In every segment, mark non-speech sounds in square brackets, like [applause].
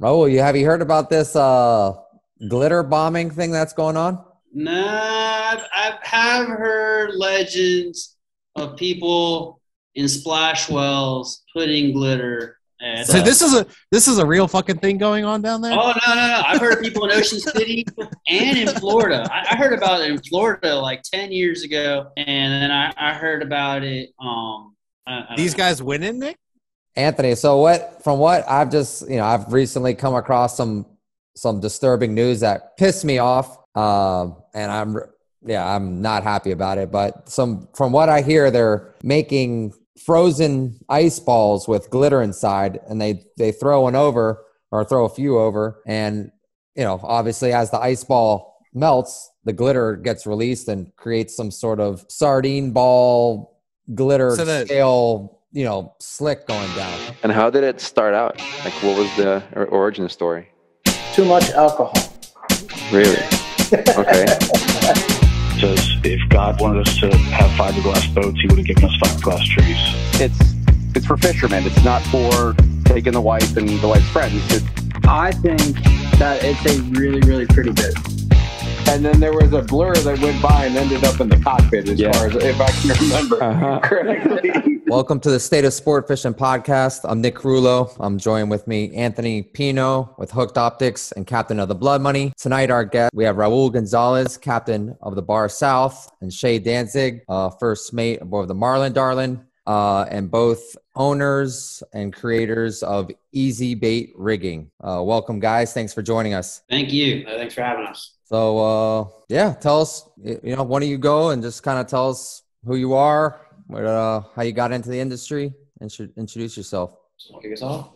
Raul, you have you heard about this uh, glitter bombing thing that's going on? Nah, I have heard legends of people in splash wells putting glitter. At, So uh, this is a this is a real fucking thing going on down there. Oh no, no, no! I've heard people in Ocean City [laughs] and in Florida. I, I heard about it in Florida like ten years ago, and then I, I heard about it. Um, I- I These know. guys winning, Nick? Anthony, so what from what I've just you know I've recently come across some some disturbing news that pissed me off, um, and I'm yeah I'm not happy about it. But some from what I hear, they're making frozen ice balls with glitter inside, and they they throw one over or throw a few over, and you know obviously as the ice ball melts, the glitter gets released and creates some sort of sardine ball glitter So the- scale you know slick going down. And how did it start out? Like, what was the origin story? Too much alcohol. Really? Okay. [laughs] says if God wanted us to have fiberglass boats, He would have given us fiberglass trees. it's it's for fishermen. It's not for taking the wife and the wife's friends. It, I think that it's a really, really pretty boat. And then there was a blur that went by and ended up in the cockpit, as Yeah. far as if I can remember Uh-huh. [laughs] correctly. Welcome to the State of Sport Fishing Podcast. I'm Nick Carullo. I'm joined with me Anthony Pino with Hooked Optics and captain of the Blood Money. Tonight, our guest we have Raul Gonzales, captain of the Bar South, and Shay Danzig, uh, first mate aboard the Marlin Darlin, uh, and both owners and creators of EZ Bait Rigging. Uh, welcome, guys. Thanks for joining us. Thank you. Thanks for having us. So, uh, yeah, tell us, you know, why don't you go and just kind of tell us who you are, uh, how you got into the industry, and introduce yourself.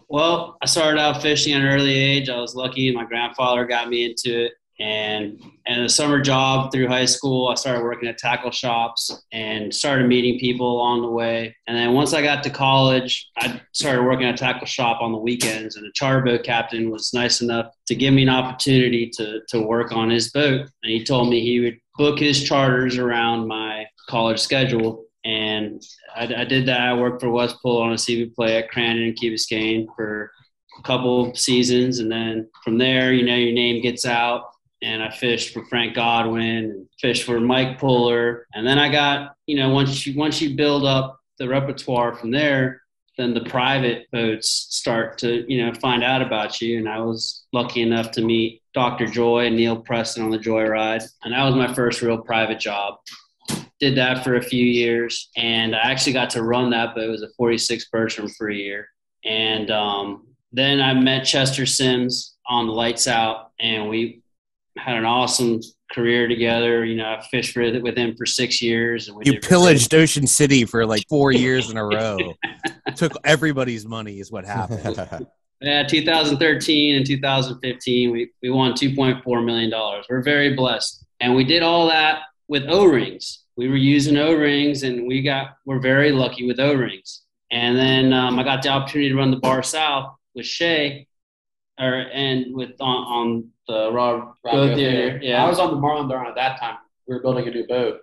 Well, I started out fishing at an early age. I was lucky. My grandfather got me into it. And and a summer job through high school, I started working at tackle shops and started meeting people along the way. And then once I got to college, I started working at a tackle shop on the weekends. And a charter boat captain was nice enough to give me an opportunity to to work on his boat. And he told me he would book his charters around my college schedule. And I, I did that. I worked for West Pole on a CV play at Crandon and Key Biscayne for a couple seasons, and then from there, you know, your name gets out. And I fished for Frank Godwin, and fished for Mike Puller, and then I got, you know, once you once you build up the repertoire from there, then the private boats start to, you know, find out about you. And I was lucky enough to meet Dr. Joy and Neil Preston on the Joyride, and that was my first real private job. Did that for a few years. And i actually got to run that but it was a 46 bertram for a year. And um, then i met chester sims on the lights out. And we had an awesome career together you know i fished with, with him for six years and You did- pillaged Ocean City for like four years in a row. [laughs] Took everybody's money, is what happened. [laughs] yeah 2013 and 2015 we, we won 2.4 million dollars we're very blessed and we did all that with o-rings we were using o-rings and we got we're very lucky with o-rings and then um, i got the opportunity to run the bar south with shay or and with on, on the rob Rob Go Goethe. there, yeah. I was on the Marlin Darlin at that time. We were building a new boat,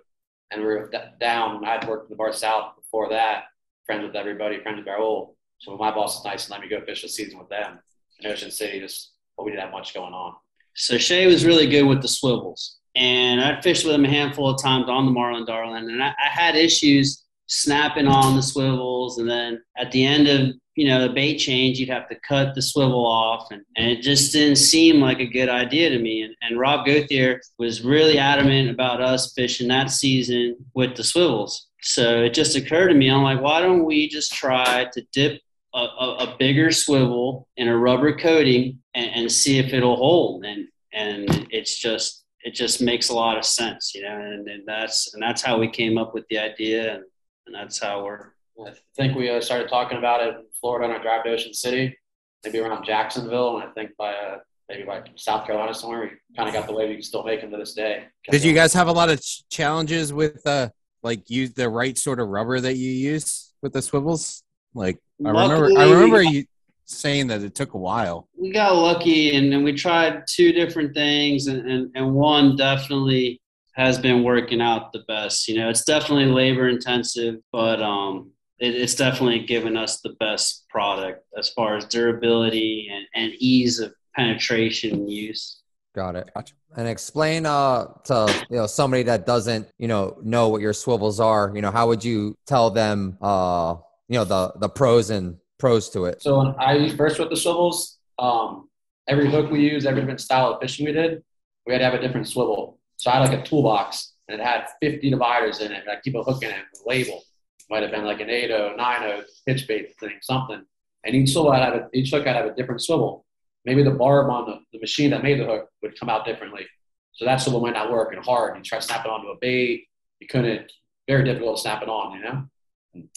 and we were d- down. I had worked in the Bar South before that. Friends with everybody, friends with Raul. So my boss was nice and let me go fish the season with them in Ocean City. Just but we didn't have much going on. So Shay was really good with the swivels. And I fished with him a handful of times on the Marlin Darlin. And I, I had issues snapping on the swivels. And then at the end of, you know, the bait change, you'd have to cut the swivel off. And, and it just didn't seem like a good idea to me. And, and Rob Gauthier was really adamant about us fishing that season with the swivels. So it just occurred to me, I'm like, why don't we just try to dip a, a, a bigger swivel in a rubber coating and, and see if it'll hold and and it's just it just makes a lot of sense you know and, and that's and that's how we came up with the idea and, and that's how we're I think we uh, started talking about it Florida on our drive to Ocean City, maybe around Jacksonville, and I think by uh, maybe by South Carolina somewhere, we kind of got the way we can still make them to this day. Did you guys have a lot of challenges with uh like use the right sort of rubber that you use with the swivels? Like I remember I remember you saying that it took a while. we got lucky and, and we tried two different things and, and, and one definitely has been working out the best you know it's definitely labor intensive but um it, it's definitely given us the best product as far as durability and, and ease of penetration and use. Got it. Gotcha. And explain uh to you know somebody that doesn't you know know what your swivels are. You know how would you tell them uh you know the the pros and pros to it? So when I first with the swivels, um, every hook we use, every different style of fishing we did, we had to have a different swivel. So I had like a toolbox and it had 50 dividers in it. And I keep a hook in it with a label. Might have been like an 8 9 pitch bait thing, something. And each swivel had a, each hook had have a different swivel. Maybe the barb on the, the machine that made the hook would come out differently. So that swivel might not work and hard. You try to snap it onto a bait, you couldn't. Very difficult to snap it on, you know.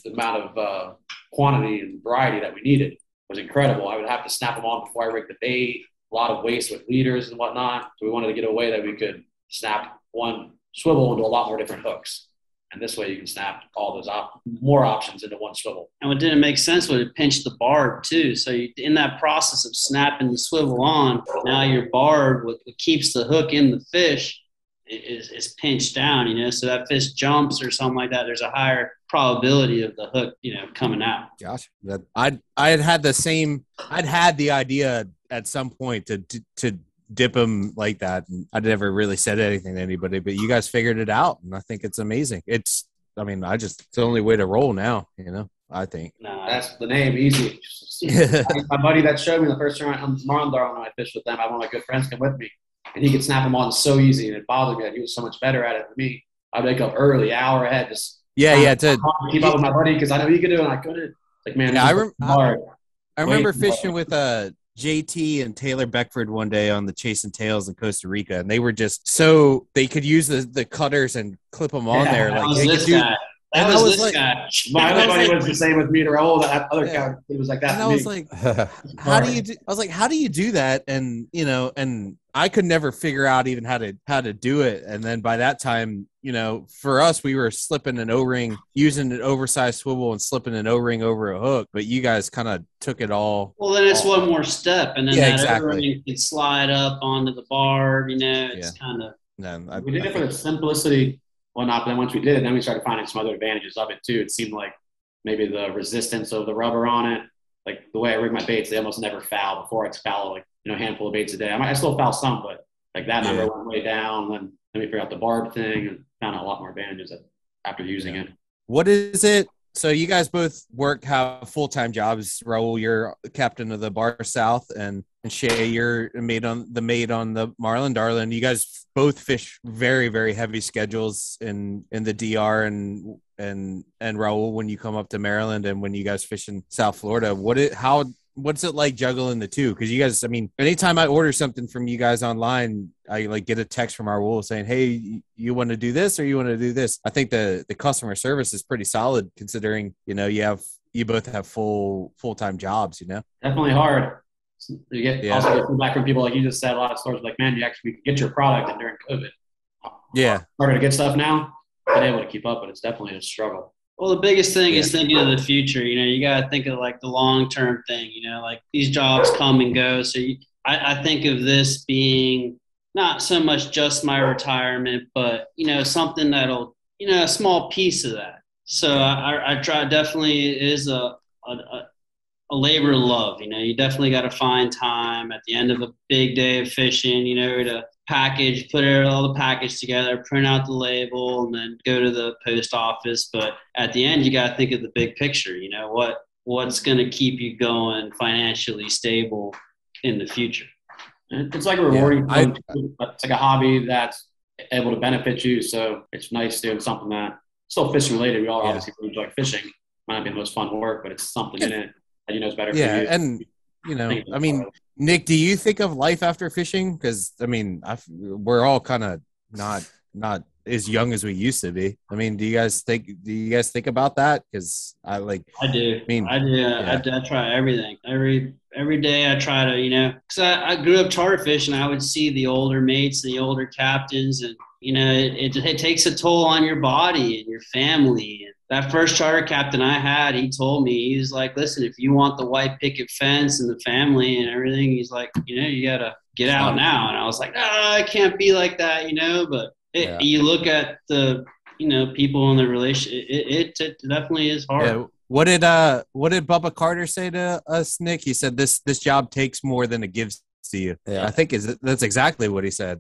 The amount of uh, quantity and variety that we needed was incredible. I would have to snap them on before I rigged the bait. A lot of waste with leaders and whatnot. So we wanted to get a way that we could snap one swivel into a lot more different hooks. And this way you can snap all those op- more options into one swivel. And what didn't make sense was it pinched the barb too. So you, in that process of snapping the swivel on, now your barb, what, what keeps the hook in the fish, is, is pinched down. You know, so that fish jumps or something like that. There's a higher probability of the hook, you know, coming out. Gosh, that I I had had the same. I'd had the idea at some point to to dip them like that. And I never really said anything to anybody, but you guys figured it out, and I think it's amazing. It's, I mean, I just it's the only way to roll now. You know, I think. No, That's the name, easy. [laughs] my buddy that showed me the first time I'm Marndar when I fished with them, I want my good friends come with me, and he could snap them on so easy, and it bothered me that he was so much better at it than me. I'd wake up early, hour ahead, just Yeah, yeah. To keep up with my buddy because I know he could do it, and I couldn't. Like man, Yeah, I rem- hard. I remember Wait, fishing with uh JT and Taylor Beckford one day on the Chasing Tails in Costa Rica, and they were just so they could use the, the cutters and clip them on Yeah, there. that Like was they could this do, guy. That and I was, was this like- guy. My other was buddy like- was the same with me to Raul. That other Yeah. guy, he was like that. and to I me. was like, how do you do i was like how do you do that and you know and i could never figure out even how to how to do it and then by that time you know for us we were slipping an o-ring using an oversized swivel and slipping an o-ring over a hook but you guys kind of took it all Well, then it's one more step, and then Yeah, that exactly. O-ring can slide up onto the barb. You know, it's kind of no, I, we did I it for the simplicity, well, not. But then once we did it, then we started finding some other advantages of it too. It seemed like maybe the resistance of the rubber on it, like the way I rig my baits, they almost never foul. Before I foul like you know a handful of baits a day. I, might, I still foul some, but like that number Yeah. went way down. Then then we figured out the barb thing and found out a lot more advantages after using Yeah. it. what is it so you guys both work have full-time jobs raul you're captain of the bar south and and shay you're made on the maid on the marlin darlin you guys both fish very very heavy schedules in in the dr and and and raul when you come up to maryland and when you guys fish in south florida what it how what's it like juggling the two because you guys i mean anytime i order something from you guys online i like get a text from Raul saying hey you want to do this or you want to do this i think the the customer service is pretty solid considering you know you have you both have full full-time jobs you know Definitely hard. You get Yeah. also get feedback from people like you just said. A lot of stores like, man, you actually get your product, and during COVID, yeah harder to get stuff now. Been able to keep up, but it's definitely a struggle. Well, the biggest thing is thinking of the future. You know, you got to think of like the long term thing. You know, like these jobs come and go. So you, I, I think of this being not so much just my retirement, but you know, something that'll you know a small piece of that. So I, I, try definitely is a, a, a a labor of love. You know, you definitely got to find time at the end of a big day of fishing. You know, to package, put it, all the package together, print out the label, and then go to the post office. But at the end, you got to think of the big picture. You know what what's going to keep you going financially stable in the future. It's like a rewarding. I- thing. it's like a hobby that's able to benefit you. So it's nice doing something that still fishing related. We all Yeah. obviously enjoy fishing. Might not be the most fun work, but it's something in it that you know is better yeah for you. and you know i mean nick do you think of life after fishing because i mean i we're all kind of not not as young as we used to be i mean do you guys think do you guys think about that because i like I do. I mean, I do. I, do- I try everything. Every every day, I try to, you know, because I, I grew up charter fishing. I would see the older mates, the older captains, and you know, it, it, it takes a toll on your body and your family. And that first charter captain I had, he told me, he was like, "Listen, if you want the white picket fence and the family and everything, he's like, you know, you gotta get out now." And I was like, "No, I can't be like that," you know. But it, Yeah. you look at the you know people in the relation it, it, it definitely is hard yeah What did uh what did Bubba Carter say to us, Nick? He said this this job takes more than it gives to you. Yeah. I think is that's exactly what he said.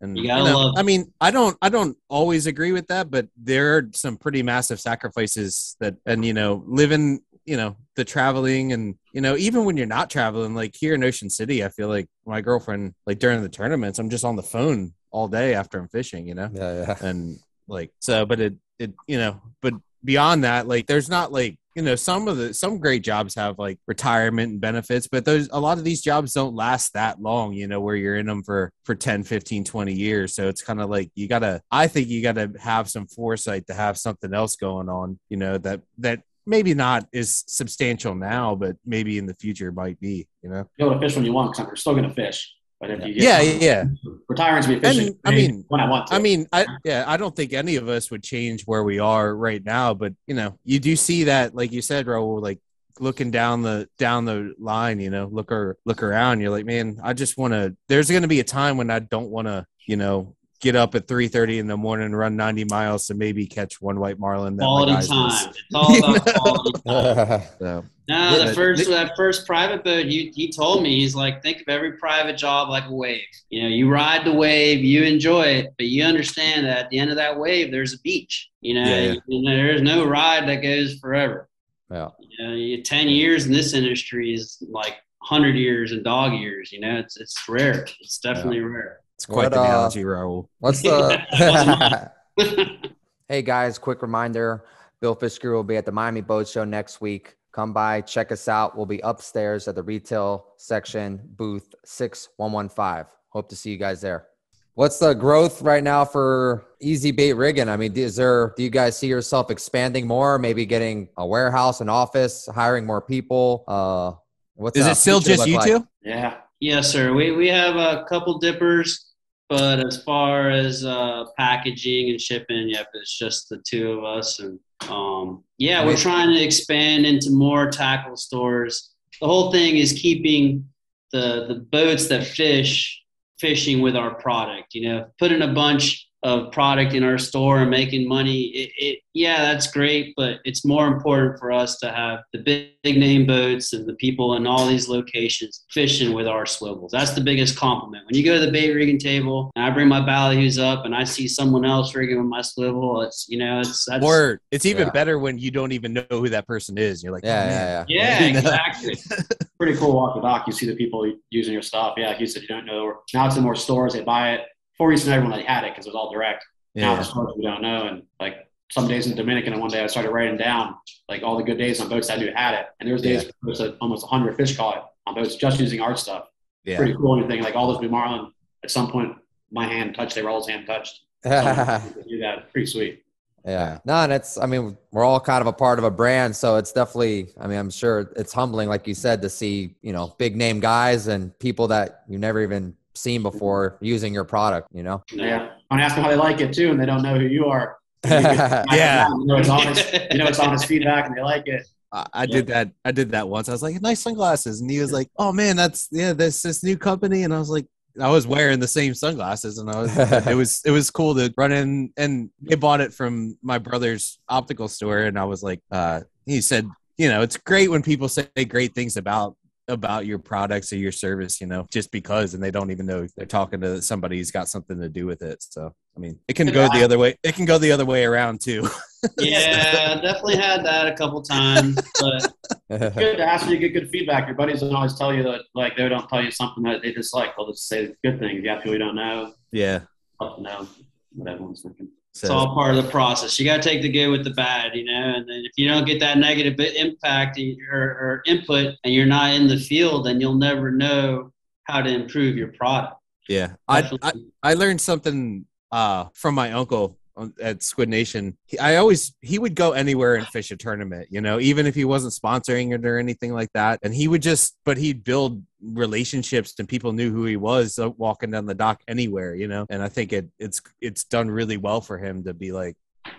And You you gotta know, love- I mean, I don't I don't always agree with that, but there are some pretty massive sacrifices that and you know, living, you know, the traveling and you know, even when you're not traveling, like here in Ocean City, I feel like my girlfriend, like during the tournaments, I'm just on the phone all day after I'm fishing, you know? Yeah, yeah. and like so but it it you know but beyond that like there's not like you know some of the some great jobs have like retirement and benefits but those a lot of these jobs don't last that long you know where you're in them for for 10 15 20 years so it's kind of like you gotta i think you gotta have some foresight to have something else going on you know that that maybe not is substantial now but maybe in the future might be you know able to fish when you want because you're still to fish. But if you get yeah yeah retiring to be fishing, And, I mean- when I want to. I mean, I yeah, I don't think any of us would change where we are right now, but you know, you do see that, like you said, Raul, like looking down the down the line, you know, look or look around, you're like, man, I just want to. There's going to be a time when I don't want to, you know, get up at three thirty in the morning and run ninety miles to maybe catch one white marlin. That my Quality time. It's all about [laughs] quality time. [laughs] So, No, Yeah, the but- first that first private boat, he he told me he's like, think of every private job like a wave. You know, you ride the wave, you enjoy it, but you understand that at the end of that wave, there's a beach. You know, Yeah, yeah. You know, there's no ride that goes forever. Yeah. You know, you, ten years in this industry is like hundred years in dog years. You know, it's it's rare. It's definitely rare. It's quite What, the uh, analogy, Raul. What's the? [laughs] hey guys, quick reminder: Billfish Gear will be at the Miami Boat Show next week. Come by, check us out. We'll be upstairs at the retail section, booth six one one five. Hope to see you guys there. What's the growth right now for EZ Bait Rigging? I mean, is there? Do you guys see yourself expanding more? Maybe getting a warehouse, an office, hiring more people? Uh, what's Is it still just look you like? two? Yeah. Yes, sir. We we have a couple dippers, but as far as uh, packaging and shipping, yep, it's just the two of us. And um, yeah, we're trying to expand into more tackle stores. The whole thing is keeping the the boats that fish fishing with our product. You know, putting a bunch of product in our store and making money. It, it yeah, that's great, but it's more important for us to have the big, big name boats and the people in all these locations fishing with our swivels. That's the biggest compliment. When you go to the bait rigging table and I bring my ballyhoos up and I see someone else rigging with my swivel, it's you know, it's that's Or it's even Yeah. better when you don't even know who that person is. You're like, Yeah, oh, yeah, yeah. yeah, [laughs] exactly. [laughs] pretty cool walk the dock. You see the people using your stuff. Yeah, like you said, you don't know. Now it's in more stores. They buy it. Before we used to know everyone that had it because it was all direct. Yeah. Now Yeah. the stores we don't know. And like some days in Dominican, and one day I started writing down like all the good days on boats I knew had it. And there was days Yeah. was almost 100 fish caught on boats just using art stuff. Yeah. Pretty cool. And you like all those blue marlin, at some point, my hand touched, they were all hand touched. [laughs] Could do that. Pretty sweet. Yeah. No, and it's, I mean, we're all kind of a part of a brand. So it's definitely, I mean, I'm sure it's humbling, like you said, to see, you know, big name guys and people that you've never even seen before using your product, you know? Yeah. I'm asking how they like it too, and they don't know who you are. [laughs] Yeah. You know it's honest. You know it's honest [laughs] feedback, and they like it. I, I did that. I did that once. I was like, nice sunglasses, and he was like, oh man, that's yeah, this this new company, and I was like. I was wearing the same sunglasses, and I was it was it was cool to run in. And they bought it from my brother's optical store, and I was like, uh, he said, you know, it's great when people say great things about about your products or your service, you know, just because, and they don't even know they're talking to somebody who's got something to do with it. So, I mean, it can go the other way. It can go the other way around too. [laughs] yeah, definitely had that a couple times, but [laughs] Good to ask you to get good feedback. Your buddies don't always tell you that, like, they don't tell you something that they dislike. They'll just say good things. Yeah, people you don't know, yeah. know what everyone's thinking. It's all part of the process. You got to take the good with the bad, you know. And then if you don't get that negative impact or, or input, and you're not in the field, then you'll never know how to improve your product. Yeah, I, I I learned something uh from my uncle at Squid Nation. He, I always he would go anywhere and fish a tournament, you know, even if he wasn't sponsoring it or anything like that. And he would just, but he'd build relationships and people knew who he was uh, walking down the dock anywhere, you know. And I think it it's it's done really well for him to be like,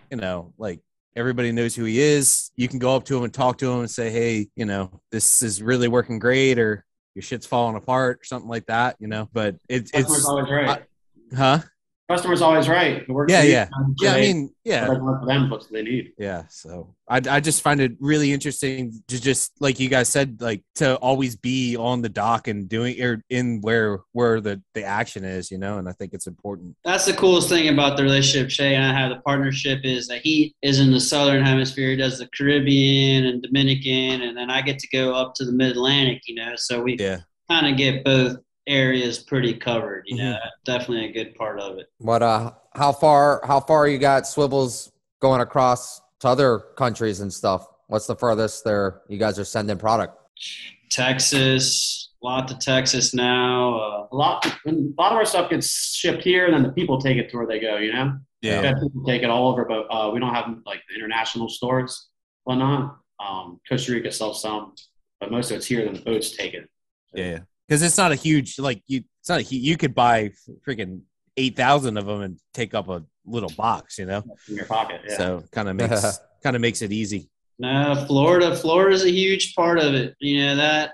you know, like everybody knows who he is. You can go up to him and talk to him and say, hey, you know, this is really working great, or your shit's falling apart, or something like that, you know. But it's it's right. Huh? Customer's always right. It works Yeah, for yeah. so Yeah, I mean, yeah, it doesn't for them. What's they need? Yeah, so I I just find it really interesting to just like you guys said, like to always be on the dock and doing or in where where the the action is, you know, and I think it's important. That's the coolest thing about the relationship Shay and I have. The partnership is that he is in the southern hemisphere, he does the Caribbean and Dominican, and then I get to go up to the Mid Atlantic. You know, so we Yeah. kind of get both areas pretty covered. You know, that's definitely a good part of it. What uh how far how far you got swivels going across to other countries and stuff? What's the furthest there you guys are sending product? Texas, a lot to Texas now. Uh, A lot, a lot of our stuff gets shipped here, and then the people take it to where they go. You know, Yeah. We've people take it all over, but uh, we don't have like the international stores, whatnot. Um, Costa Rica sells some, but most of it's here. Then the boats take it. Yeah, because it's not a huge like you. It's not a you could buy freaking eight thousand of them and take up a little box, you know. in your pocket. Yeah. So kind of makes [laughs] kind of makes it easy. No, Florida. Florida's a huge part of it. You know that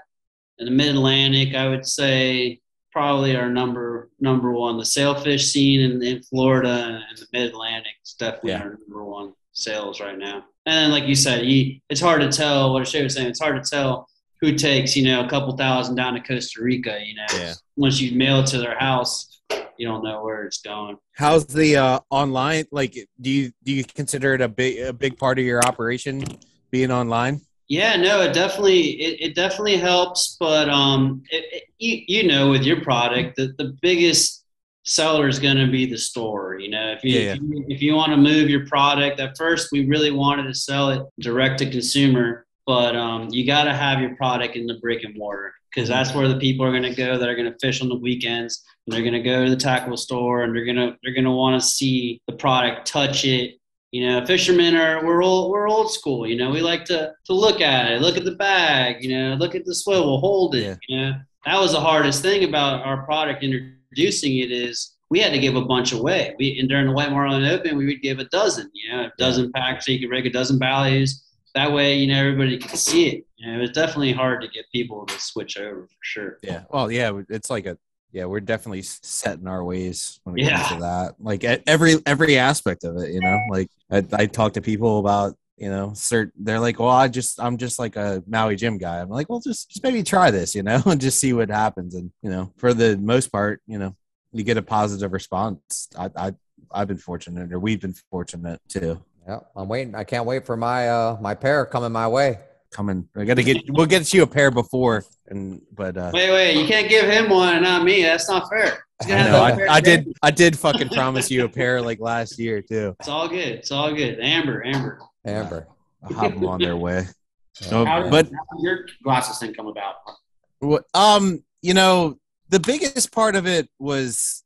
in the Mid Atlantic, I would say probably our number number one. The sailfish scene in, in Florida and the Mid Atlantic is definitely Yeah. our number one sales right now. And then, like you said, you, it's hard to tell. What Shay was saying, it's hard to tell who takes you know a couple thousand down to Costa Rica. You know, Yeah. once you mail it to their house, you don't know where it's going. How's the uh, online? Like, do you do you consider it a big a big part of your operation being online? Yeah, no, it definitely it, it definitely helps, but um, it, it, you you know, with your product, the, the biggest seller is going to be the store. You know, if you, Yeah, if you if you want to move your product, at first we really wanted to sell it direct to consumer, but um, you got to have your product in the brick and mortar because that's where the people are going to go that are going to fish on the weekends. And they're going to go to the tackle store and they're going to they're going to want to see the product, touch it, you know, fishermen are we're old we're old school. You know, we like to to look at it, look at the bag, you know, look at the swivel, hold it. Yeah. You know, that was the hardest thing about our product introducing it is we had to give a bunch away. We and during the White Marlin Open, we would give a dozen. You know, a dozen packs so you could rig a dozen values. That way, you know, everybody could see it. You know, it was definitely hard to get people to switch over for sure. Yeah. Well, yeah, it's like a yeah, we're definitely s- set in our ways when it Yeah. comes to that. Like every every aspect of it, you know. Like I, I talk to people about you know, cert, they're like, well, I just I'm just like a Maui Jim guy. I'm like, well, just just maybe try this, you know, [laughs] and just see what happens. And you know, for the most part, you know, you get a positive response. I I I've been fortunate, or we've been fortunate too. Yeah, I'm waiting. I can't wait for my uh my pair coming my way. Coming, I got to get. We'll get you a pair before, and but uh, Wait, wait, you can't give him one and not me. That's not fair. He's I know. a I, pair I did. I did fucking promise you a pair like last year too. It's all good. It's all good. Amber, Amber. Amber. I'll have them on their way. So, How, but how did your glasses thing come about? what- um, you know, the biggest part of it was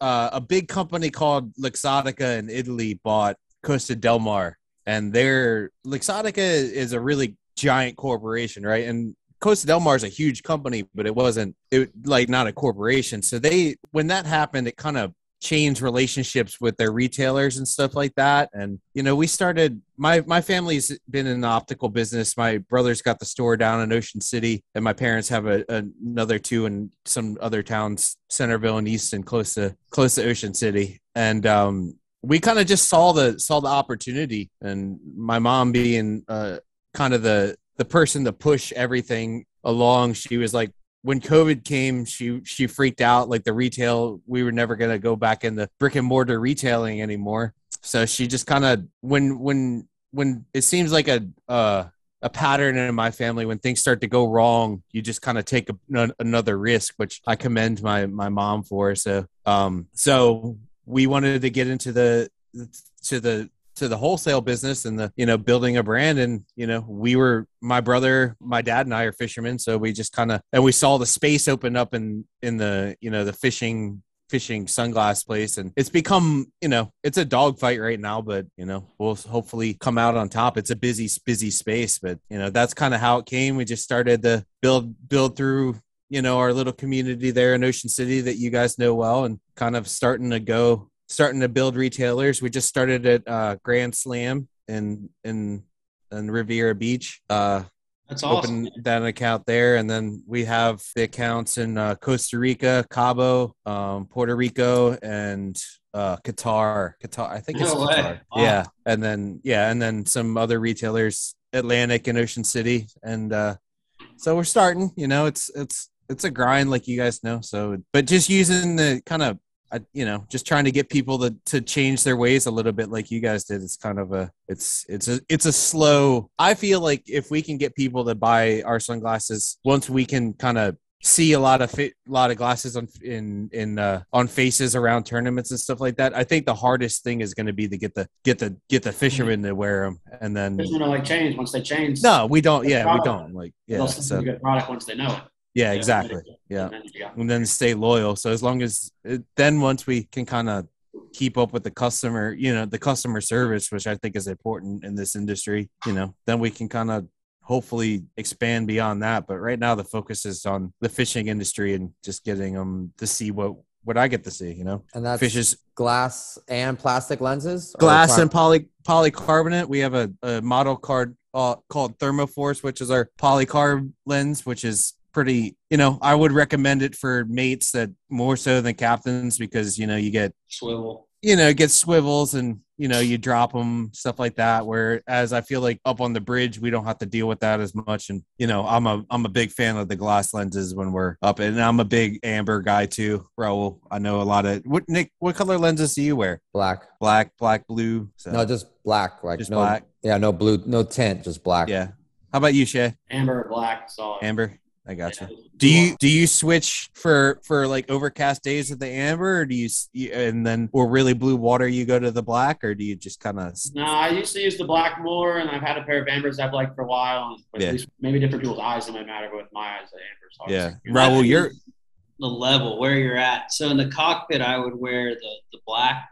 uh, a big company called Luxottica in Italy bought Costa Del Mar, and their Luxottica is a really giant corporation, right? And Costa Del Mar is a huge company, but it wasn't it like not a corporation. So they when that happened, it kind of changed relationships with their retailers and stuff like that. And you know, we started my my family's been in the optical business. My brother's got the store down in Ocean City, and my parents have a, another two in some other towns, Centreville and Easton, close to close to Ocean City. And um, we kind of just saw the saw the opportunity, and my mom being uh, kind of the the person to push everything along, she was like, when COVID came, she she freaked out. Like the retail, we were never gonna go back into brick and mortar retailing anymore. So she just kind of when when when it seems like a uh, a pattern in my family when things start to go wrong, you just kind of take another risk, which I commend my my mom for. So um so we wanted to get into the to the to the wholesale business and the you know building a brand. And you know we were my brother my dad and i are fishermen. So we just kind of and we saw the space open up in in the you know the fishing fishing sunglass place. And it's become you know it's a dogfight right now but you know we'll hopefully come out on top. It's a busy busy space but you know that's kind of how it came. We just started to build build through you know our little community there in ocean city that you guys know well and kind of starting to go starting to build retailers. We just started at uh, Grand Slam in in in Riviera Beach. Uh, That's awesome. open that account there, and then we have the accounts in uh, Costa Rica, Cabo, um, Puerto Rico, and uh, Qatar. Qatar, I think it's No. Qatar. Wow. Yeah, and then yeah, and then some other retailers, Atlantic and Ocean City, and uh, so we're starting. You know, it's it's it's a grind, like you guys know. So, but just using the kind of I, you know, just trying to get people to to change their ways a little bit, like you guys did. It's kind of a, it's it's a it's a slow. I feel like if we can get people to buy our sunglasses, once we can kind of see a lot of fit, a lot of glasses on in in uh, on faces around tournaments and stuff like that. I think the hardest thing is going to be to get the get the get the fishermen to wear them, and then Fishermen like change. Once they change, no, we don't. Yeah, we don't like yeah. they'll So you a good product once they know it. Yeah, exactly. Yeah And then you got- and then stay loyal. So as long as then once we can kind of keep up with the customer, you know, the customer service, which I think is important in this industry, you know, then we can kind of hopefully expand beyond that. But right now the focus is on the fishing industry and just getting them to see what what I get to see, you know, And that's fishes glass and plastic lenses. glass and poly polycarbonate. We have a, a model card uh, called Thermoforce, which is our polycarb lens, which is pretty. You know, I would recommend it for mates that more so than captains because you know you get Swivel. you know get swivels and you know you drop them stuff like that. Whereas I feel like up on the bridge we don't have to deal with that as much. And you know I'm a I'm a big fan of the glass lenses when we're up, and I'm a big amber guy too. Raul, I know a lot of what Nick. What color lenses do you wear? black. Black, black, blue. So. No, just black. Like Just no, black? Yeah, no blue, no tint, just black. Yeah. How about you, Shay? amber or black. So Amber. I got you. Do you do you switch for for like overcast days with the amber, or do you, and then or really blue water you go to the black, or do you just kind of No, I used to use the black more, and I've had a pair of ambers I've liked for a while. And but Yeah. maybe different people's eyes it might matter, but with my eyes, the ambers. So yeah? just- Raul, you're the level where you're at. So in the cockpit, I would wear the the black,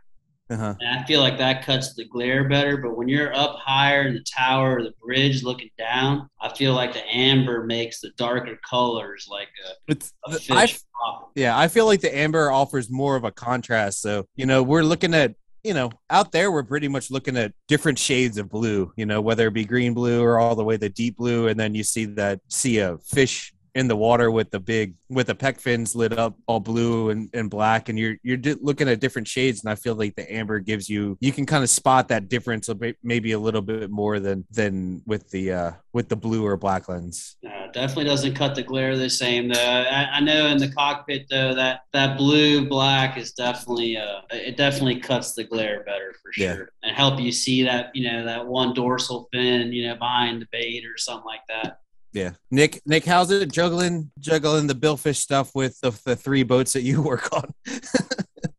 uh-huh. and I feel like that cuts the glare better. But when you're up higher in the tower or the bridge looking down, I feel like the amber makes the darker colors like a, it's a fish. I pop. yeah I feel like the amber offers more of a contrast. So you know we're looking at you know out there we're pretty much looking at different shades of blue. You know whether it be green blue or all the way the deep blue, and then you see that see a fish in the water with the big with the pec fins lit up all blue and, and black and you're you're di- looking at different shades and i feel like the amber gives you you can kind of spot that difference maybe a little bit more than than with the uh with the blue or black lens Uh, definitely doesn't cut the glare the same though. I, I know in the cockpit though that that blue black is definitely uh it definitely cuts the glare better for Yeah. sure and help you see that you know that one dorsal fin you know behind the bait or something like that. Yeah nick nick how's it juggling juggling the billfish stuff with the, the three boats that you [laughs] work on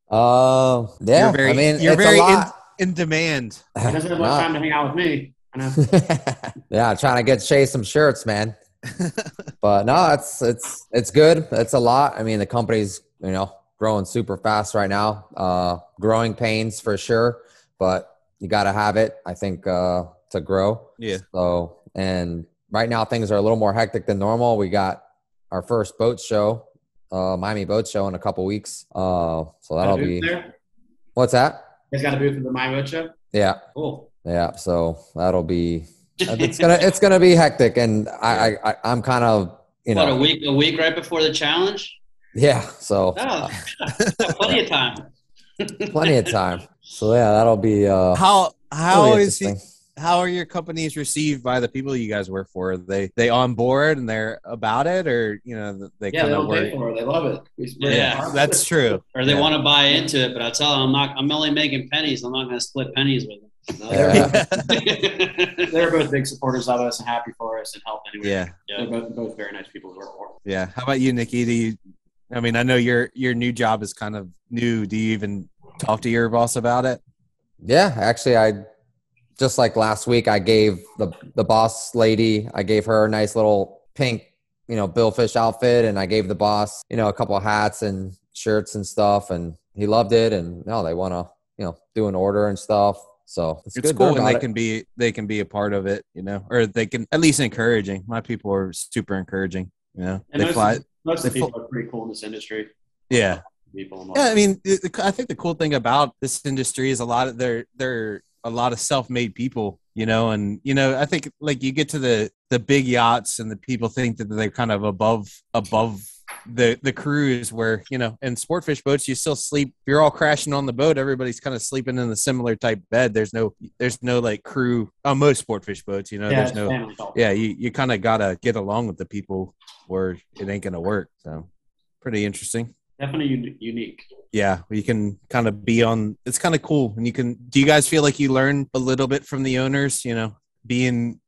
Uh, yeah. You're very- I mean, you're it's very a lot. in demand [laughs] He doesn't have much time to hang out with me. I know. [laughs] yeah, trying to get Shay some shirts, man. but no, it's it's it's good. It's a lot. I mean, the company's you know growing super fast right now. Uh, growing pains for sure, but you got to have it. I think uh, to grow. Yeah. So and right now things are a little more hectic than normal. We got our first boat show, uh, Miami Boat Show in a couple weeks. Uh, so that'll Got a booth be there? what's that? You guys got a booth at the Miami Boat Show? Yeah. Cool. Yeah, so that'll be [laughs] it's gonna it's gonna be hectic, and I, I, I I'm kind of you what a week a week right before the challenge. yeah, so Oh, [laughs] plenty of time. plenty of time. So yeah, that'll be uh how how is he interesting. How are your companies received by the people you guys work for? Are they they on board and they're about it, or you know they Yeah, they kind of don't pay work? for it. They love it. We- Yeah, That's true. Or they Yeah. want to buy into it, but I tell them I'm not. I'm only making pennies. I'm not going to split pennies with No, they're, [laughs] Yeah. [laughs] they're both big supporters of us and happy for us and help anyway. yeah, They're both, both very nice people to work for. yeah. How about you, Nikki? Do you? I mean, I know your your new job is kind of new. Do you even talk to your boss about it? Yeah, actually, I just like last week, I gave the the boss lady, I gave her a nice little pink, you know, billfish outfit, and I gave the boss, you know, a couple of hats and shirts and stuff, and he loved it. And no, they want to, you know, do an order and stuff. So it's, It's good. cool They're when they it. can be they can be a part of it, you know, or they can at least encouraging. My people are super encouraging. You know, And they most, fly. most of the they people are pretty cool in this industry. Yeah, People Yeah, I mean, I think the cool thing about this industry is a lot of they're they're a lot of self-made people. you know, and you know, I think like you get to the the big yachts and the people think that they're kind of above above the the cruise where you know in sportfish boats you still sleep you're all crashing on the boat everybody's kind of sleeping in a similar type bed there's no there's no like crew on most sportfish boats you know yeah, there's no yeah you, you kind of gotta get along with the people or it ain't gonna work so pretty interesting Definitely uni- unique. yeah you can kind of be on it's kind of cool and you can do you guys feel like you learn a little bit from the owners you know being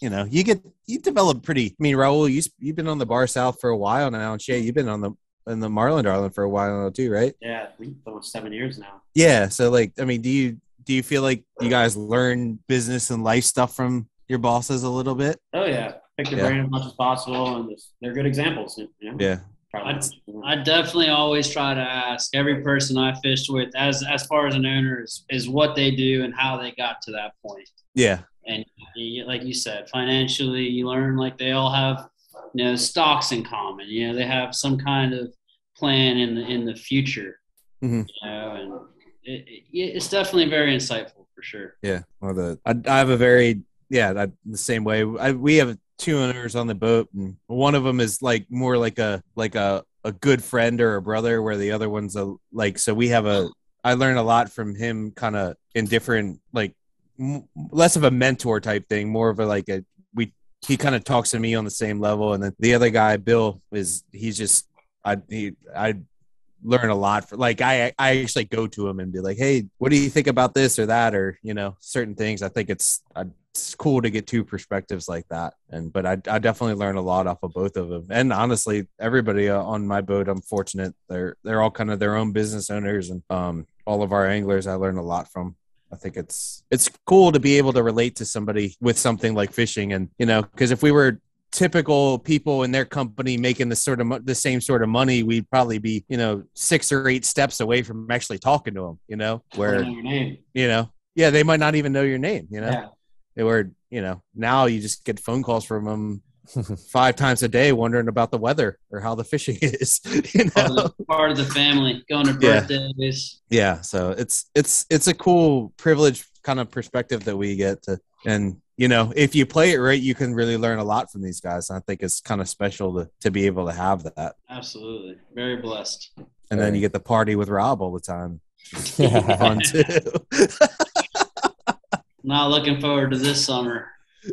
you know you get you develop pretty i mean raul you, you've been on the bar south for a while now and shay you've been on the in the marlin darlin for a while now too right Yeah, I think almost seven years now. yeah so like i mean do you do you feel like you guys learn business and life stuff from your bosses a little bit Oh yeah, pick their Yeah. brain as much as possible, and just, they're good examples. You know? yeah Probably. I definitely always try to ask every person I fished with, as as far as an owner, is, is what they do and how they got to that point. yeah And you, like you said, financially, you learn like they all have, you know, stocks in common. You know, they have some kind of plan in the in the future. Mhm. You know, and it, it, it's definitely very insightful for sure. Yeah, well, the I, I have a very yeah I, the same way. I, we have two owners on the boat, and one of them is like more like a like a a good friend or a brother, where the other one's a like. So we have a. I learn a lot from him, kind of in different like m- less of a mentor type thing, more of a like a we. He kind of talks to me on the same level, and then the other guy, Bill, is he's just I he I learn a lot for like I I actually go to him and be like, hey, what do you think about this or that or you know certain things. I think it's I, it's cool to get two perspectives like that. And but I I definitely learn a lot off of both of them. And honestly, everybody uh, on my boat, I'm fortunate. They're they're all kind of their own business owners, and um all of our anglers I learn a lot from. I think it's it's cool to be able to relate to somebody with something like fishing, and you know, because if we were typical people in their company making the sort of the same sort of money, we'd probably be you know six or eight steps away from actually talking to them. You know, where know your name. you know, yeah, they might not even know your name. You know, Yeah. They were you know now you just get phone calls from them [laughs] five times a day wondering about the weather or how the fishing [laughs] is. You Part of the, part of the family, going to Yeah. birthdays. yeah so it's it's it's a cool privilege kind of perspective that we get to and you know if you play it right you can really learn a lot from these guys i think it's kind of special to, to be able to have that Absolutely, very blessed. and then you get the party with rob all the time [laughs] fun too Not looking forward to this summer.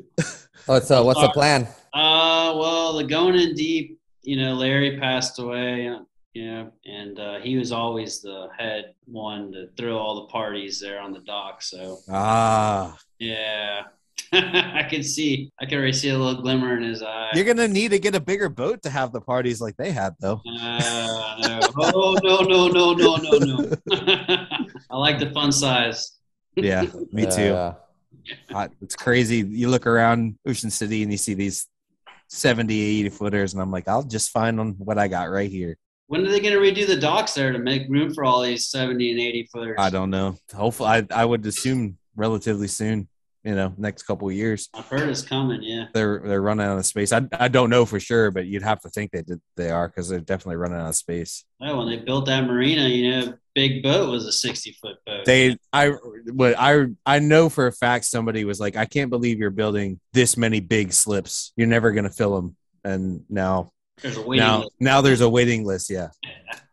[laughs] what's uh, what's the plan? Uh, well, the going in deep, you know, Larry passed away, uh, you know, and uh, he was always the head one to throw all the parties there on the dock. So, ah yeah, [laughs] I can see, I can already see a little glimmer in his eye. you're gonna need to get a bigger boat to have the parties like they had though Uh, no. Oh, no, no, no, no, no, no. [laughs] I like the fun size. yeah me too Yeah. I- it's crazy. You look around Ocean City and you see these 70, 80 footers, and I'm like, I'll just find on what I got right here. When are they going to redo the docks there to make room for all these 70 and 80 footers? I don't know. Hopefully, I, I would assume relatively soon, you know, next couple of years. I've heard it's coming, yeah. They're they're running out of space. I, I don't know for sure, but you'd have to think they did, they are because they're definitely running out of space. Oh, when they built that marina, you know, big boat was a 60 foot boat. They I what I I know for a fact somebody was like, I can't believe you're building this many big slips. You're never gonna fill them. And now There's a waiting now list. now there's a waiting list. Yeah.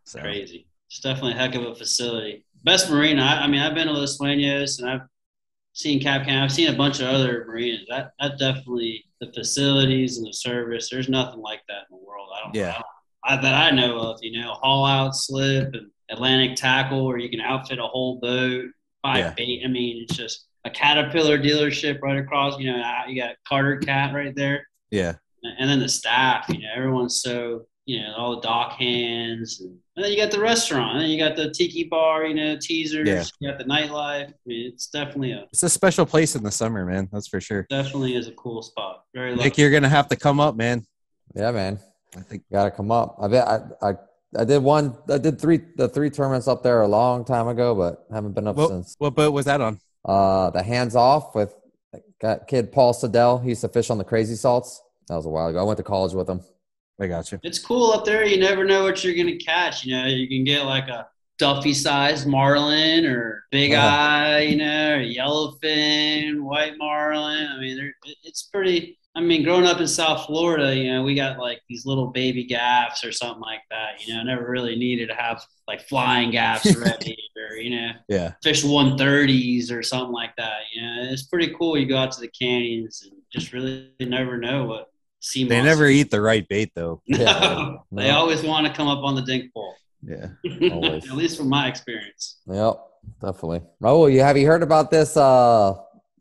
So, Crazy. It's definitely a heck of a facility. Best marina. I, I mean, I've been to Los Sueños and I've seen Cap Cana. I've seen a bunch of other marinas. That that definitely the facilities and the service. There's nothing like that in the world. I don't. Yeah. I I, that I know of. You know, haul out slip and Atlantic tackle, where you can outfit a whole boat. Buy Yeah. bait. I mean, it's just a Caterpillar dealership right across. You know, you got Carter Cat right there yeah. and then the staff, you know, everyone's so, you know, all the dock hands, and, and then you got the restaurant, and then you got the tiki bar, you know, teasers, Yeah. you got the nightlife. I mean, it's definitely a It's a special place in the summer, man. That's for sure. definitely is a cool spot. Very Nick, you're gonna have to come up, man. Yeah, man. I think you Got to come up. I bet I, I I did one. I did three the three tournaments up there a long time ago, but haven't been up what, since. what boat was that on? Uh, the hands off with that kid Paul Siddell. He used to fish on the Crazy Salts. That was a while ago. I went to college with him. I got you. It's cool up there. You never know what you're gonna catch. You know, you can get like a Duffie sized marlin or big Uh-huh. eye, you know, or yellowfin, white marlin. I mean, it's pretty. I mean, growing up in South Florida, you know, we got like these little baby gaffs or something like that. You know, never really needed to have like flying gaffs ready [laughs] or you know Yeah. fish 130s or something like that. You know, it's pretty cool. You go out to the canyons and just really never know what sea They never eat the right bait though. [laughs] No, Yeah. they No. always want to come up on the dink pole. Yeah. [laughs] At least from my experience. Yep, definitely. Raul, you have you heard about this uh,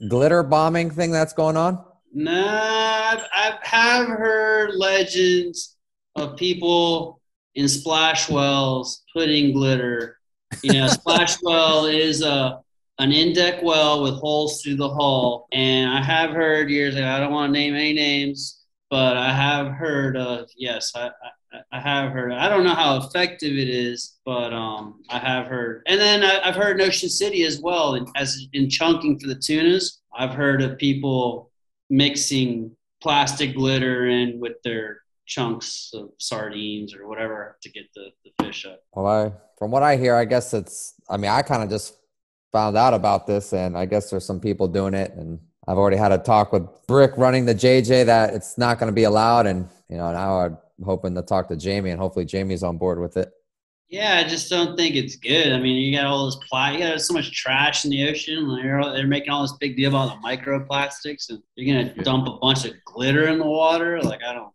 glitter bombing thing that's going on? No, I've, I have heard legends of people in splash wells putting glitter. You know, splash [laughs] well is a an in-deck well with holes through the hull, and I have heard years ago. I don't want to name any names, but I have heard of yes, I. I I have heard. I don't know how effective it is, but um, I have heard. And then I, I've heard in Ocean City as well, as in chunking for the tunas. I've heard of people mixing plastic glitter in with their chunks of sardines or whatever to get the, the fish up. Well, I, from what I hear, I guess it's. I mean, I kind of just found out about this, and I guess there's some people doing it, and I've already had a talk with Brick running the JJ that it's not going to be allowed, and you know now I'm hoping to talk to Jamie, and hopefully Jamie's on board with it. Yeah, I just don't think it's good. I mean, you got all this pla- you got so much trash in the ocean. They're, they're making all this big deal about the microplastics, and you're gonna dump a bunch of glitter in the water. Like I don't.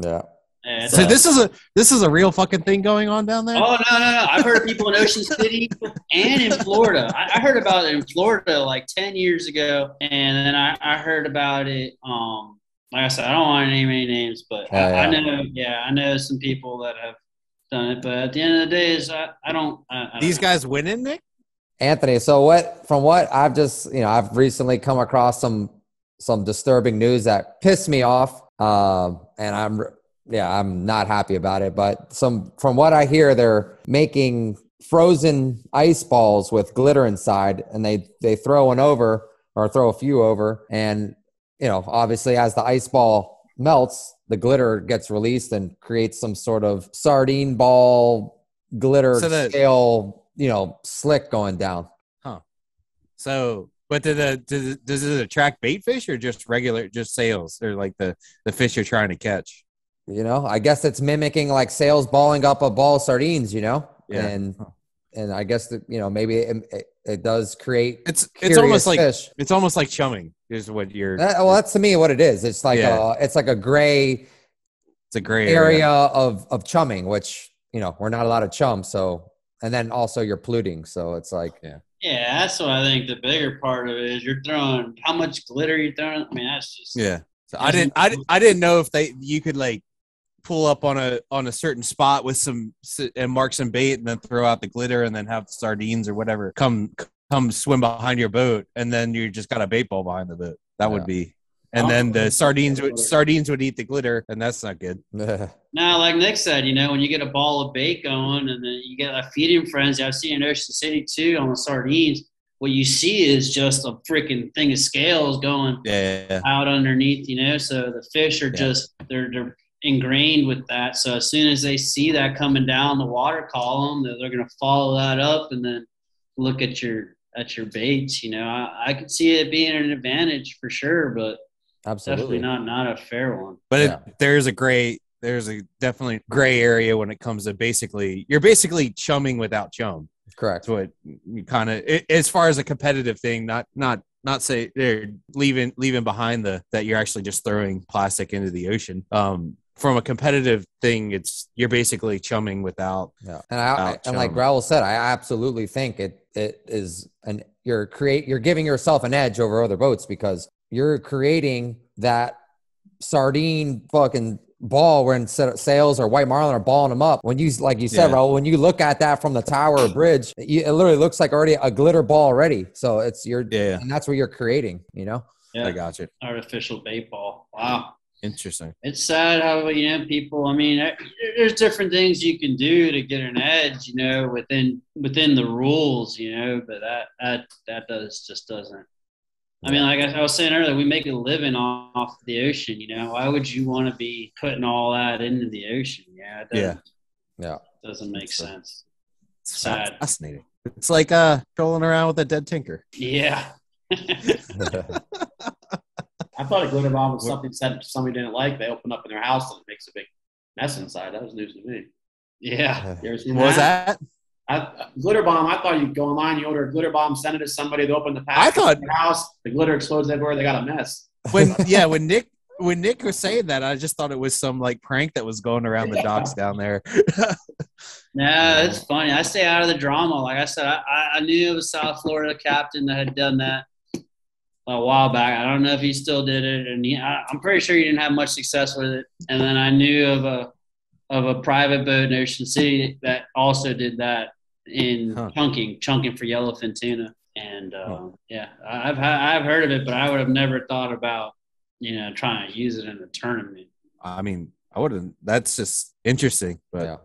Yeah. Yeah, So a- this is a this is a real fucking thing going on down there. Oh no, no, no! I've heard of people in Ocean City and in Florida. I, I heard about it in Florida like ten years ago, and then I, I heard about it. Um, like I said, I don't want to name any names, but Yeah, I, I know, yeah, I know some people that have done it. But at the end of the day, is I, I don't. I, I don't These know. guys winning, Nick? Anthony, so what from what I've just, you know, I've recently come across some some disturbing news that pissed me off. Um and I'm yeah, I'm not happy about it, but some from what I hear they're making frozen ice balls with glitter inside and they they throw one over or throw a few over and you know, obviously as the ice ball melts, the glitter gets released and creates some sort of sardine ball glitter So the- scale, you know, slick going down. Huh. So, but did the, does it, does it attract bait fish or just regular just sails or like the the fish you're trying to catch? You know, I guess it's mimicking like sails balling up a ball of sardines, you know? Yeah. And and I guess that, you know, maybe it, it, it does create It's it's almost like fish. it's almost like chumming is what you're. That- well, that's to me what it is. It's like Yeah. a, it's like a gray it's a gray area area. of of chumming, which, you know, we're not allowed to chum, so and then also you're polluting, so it's like Yeah. Yeah, that's what I think. The bigger part of it is you're throwing how much glitter you're throwing. I mean, that's just Yeah. So I didn't I, di- I didn't know if they you could like pull up on a on a certain spot with some s- and mark some bait and then throw out the glitter and then have sardines or whatever come come swim behind your boat and then you just got a bait ball behind the boat. That Yeah. would be. And then the sardines would sardines would eat the glitter and that's not good. [laughs] Now, like Nick said, you know, when you get a ball of bait going and then you get a feeding frenzy, I've seen in Ocean City too on the sardines. What you see is just a freaking thing of scales going Yeah. yeah, out underneath, you know. So the fish are Yeah. just they're they're ingrained with that. So as soon as they see that coming down the water column, they're, they're going to follow that up and then look at your at your baits. You know, I, I could see it being an advantage for sure, but Absolutely. definitely not not a fair one. But Yeah. it, there's a gray there's a definitely gray area when it comes to basically you're basically chumming without chum. Correct. That's what you kind of as far as a competitive thing, not not not say they're leaving leaving behind the that you're actually just throwing plastic into the ocean. Um, from a competitive thing, it's you're basically chumming without. Yeah, and I Out and like chum. Raul said, I absolutely think it it is an you're create you're giving yourself an edge over other boats because you're creating that sardine fucking ball when instead of sails or white marlin are balling them up. When you like you said, Yeah. Raul, when you look at that from the tower or bridge, you, it literally looks like already a glitter ball already. So it's you're Yeah, and that's what you're creating. You know. Yeah, I got you. artificial bait ball. Wow. Interesting. it's sad how you know people. I mean, there's different things you can do to get an edge, you know, within within the rules, you know. But that that that does just doesn't. I mean, like I was saying earlier, we make a living off the ocean. You know, why would you want to be putting all that into the ocean? Yeah, it Yeah. doesn't, Yeah. doesn't make sense. It's Sad. fascinating. It's like uh trolling around with a dead tinker. Yeah. [laughs] [laughs] [laughs] I thought a glitter bomb was something said to somebody didn't like. They open up in their house and it makes a big mess inside. That was news to me. Yeah. [laughs] You ever seen What was that? I, glitter bomb. I thought you'd go online, you order a glitter bomb, send it to somebody, they open the pack. I thought- in their house, the glitter explodes everywhere. They got a mess. When [laughs] yeah, when Nick when Nick was saying that, I just thought it was some like prank that was going around the docks down there. [laughs] No, it's funny. I stay out of the drama. Like I said, I, I- I knew it was South Florida captain that had done that a while back. I don't know if he still did it, and he, I, I'm pretty sure he didn't have much success with it. And then I knew of a of a private boat in Ocean City that also did that in Huh. chunking, chunking for yellowfin tuna. And uh, Huh. yeah, I- I've ha- I've heard of it, but I would have never thought about you know trying to use it in a tournament. I mean, I wouldn't. That's just interesting, but yeah.